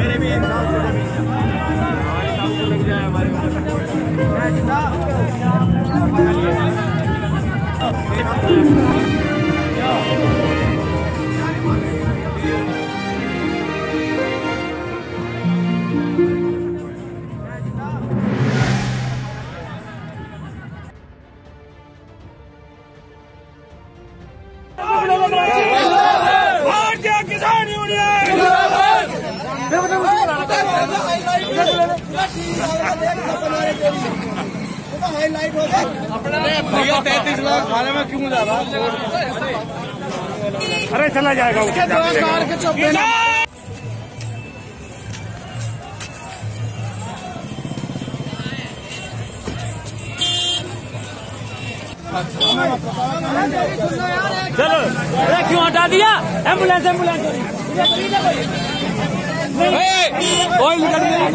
एक साल से ज़मीन हमारे साल से लग जाए हमारे भारतीय किसान यूनियन। भैया तैतीस लाख खाने में क्यों जा रहा अरे चला जाएगा ऊपर किसान चलो। अरे क्यों हटा दिया? Ambulance ambulance. कोई निकल नहीं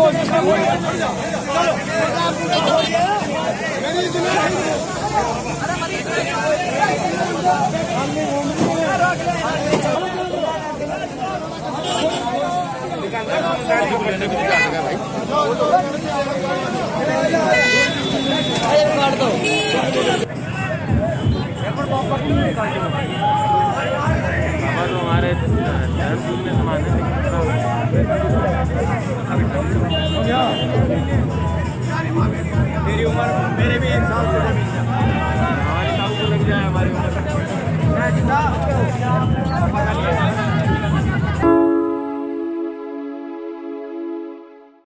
हमारे मेरी उम्र मेरे भी एक साल